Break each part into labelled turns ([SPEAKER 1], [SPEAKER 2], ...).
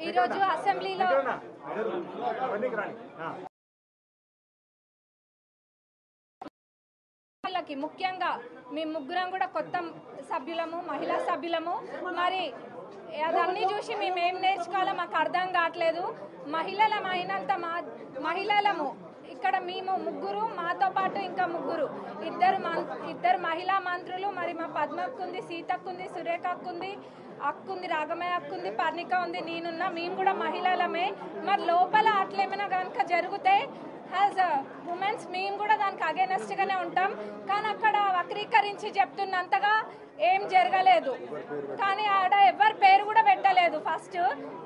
[SPEAKER 1] ఈరోజు అసెంబ్లీలో
[SPEAKER 2] అవన్నీకి
[SPEAKER 1] ముఖ్యంగా మేము ముగ్గురం కూడా కొత్త సభ్యులము మహిళా సభ్యులము. మరి అదన్నీ చూసి మేము ఏం నేర్చుకోవాలో మాకు అర్థం కావట్లేదు. మహిళలం అయినంత మా మహిళలము. ఇక్కడ మేము ముగ్గురు మాతో పాటు ఇంకా ముగ్గురు. ఇద్దరు మం- ఇద్దరు మహిళా మంత్రులు మరి మా పద్మక్కుంది సీతక్కుంది సురేఖక్కుంది అక్కుంది రాగమయ్య అక్కుంది పర్ణిక ఉంది నేనున్నా మేము కూడా మహిళలమే. మరి లోపల అట్లేమైనా కనుక జరిగితే హ్యాజ్ ఉమెన్స్ దానికి against గానే ఉంటాం. కానీ అక్కడ వక్రీకరించి చెప్తున్నంతగా ఏం జరగలేదు. కానీ ఆడ ఎవరి పేరు కూడా పెట్టలేదు ఫస్ట్.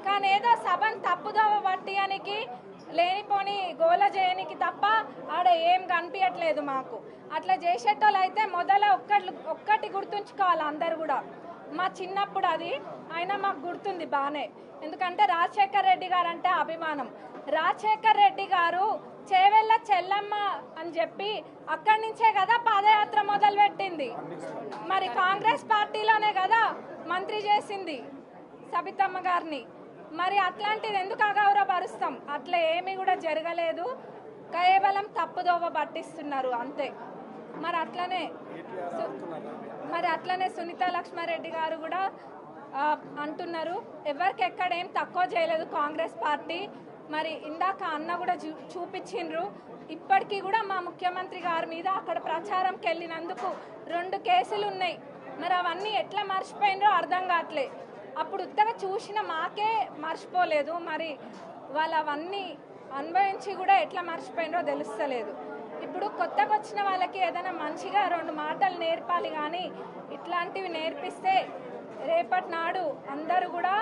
[SPEAKER 1] కానీ ఏదో సభను తప్పుదోవ పట్టియానికి లేనిపోని గోల చేయనికి తప్ప ఆడ ఏం కనిపించట్లేదు మాకు. అట్లా చేసేటోళ్ళు అయితే మొదల ఒక్కటి ఒక్కటి గుర్తుంచుకోవాలి అందరు కూడా. మా చిన్నప్పుడు అది అయినా మాకు గుర్తుంది బాగానే ఎందుకంటే రాజశేఖర్ రెడ్డి గారు అంటే అభిమానం. రాజశేఖర్ రెడ్డి గారు చేవెళ్ళ చెల్లమ్మ అని చెప్పి అక్కడి నుంచే కదా పాదయాత్ర మొదలు పెట్టింది మరి కాంగ్రెస్ పార్టీలోనే కదా మంత్రి చేసింది సబితమ్మ గారిని. మరి అట్లాంటిది ఎందుకు అగౌరవపరుస్తాం? అట్లా ఏమీ కూడా జరగలేదు. కేవలం తప్పుదోవ పట్టిస్తున్నారు అంతే. మరి అట్లనే మరి అట్లనే సునీత లక్ష్మారెడ్డి గారు కూడా అంటున్నారు. ఎవరికి ఎక్కడ ఏం తక్కువ చేయలేదు కాంగ్రెస్ పార్టీ. మరి ఇందాక అన్న కూడా చూ చూపించిండ్రు. ఇప్పటికీ కూడా మా ముఖ్యమంత్రి గారి మీద అక్కడ ప్రచారంకి వెళ్ళినందుకు రెండు కేసులు ఉన్నాయి. మరి అవన్నీ ఎట్లా మర్చిపోయినరో అర్థం కావట్లే అప్పుడు ఉత్తగా చూసిన మాకే మర్చిపోలేదు. మరి వాళ్ళు అవన్నీ అనుభవించి కూడా ఎట్లా మర్చిపోయినరో తెలుస్తలేదు. ఇప్పుడు కొత్తగా వచ్చిన వాళ్ళకి ఏదైనా మంచిగా రెండు మాటలు నేర్పాలి కానీ ఇట్లాంటివి నేర్పిస్తే రేపటి నాడు అందరూ కూడా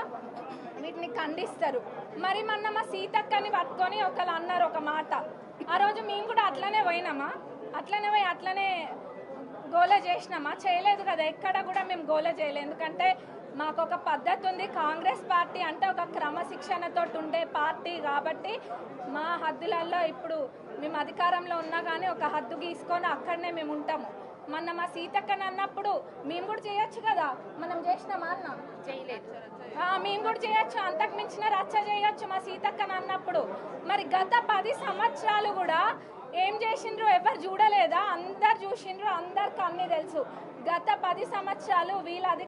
[SPEAKER 1] వీటిని ఖండిస్తారు. మరి మొన్న మా సీతక్కని పట్టుకొని ఒకళ్ళు అన్నారు ఒక మాట. ఆ రోజు మేము కూడా అట్లనే పోయినామా? అట్లనే పోయి అట్లనే గోల చేసినామా? చేయలేదు కదా ఎక్కడ కూడా మేము గోల చేయలేదు. ఎందుకంటే మాకు ఒక పద్ధతి ఉంది. కాంగ్రెస్ పార్టీ అంటే ఒక క్రమశిక్షణతో ఉండే పార్టీ కాబట్టి మా హద్దులలో ఇప్పుడు మేము అధికారంలో ఉన్నా కానీ ఒక హద్దు గీసుకొని అక్కడనే మేము ఉంటాము. మొన్న మా సీతక్కని అన్నప్పుడు మేము కూడా చేయొచ్చు కదా? మనం చేసినామా అన్న? చేయలేదు. మేము కూడా చేయొచ్చు. అంతకు మించిన రచ్చ చేయొచ్చు మా సీతక్కని అన్నప్పుడు. మరి గత పది సంవత్సరాలు కూడా ఏం చేసిండ్రు ఎవరు చూడలేదా? అందరు చూసిండ్రు అందరికి అన్ని తెలుసు. గత పది సంవత్సరాలు వీళ్ళ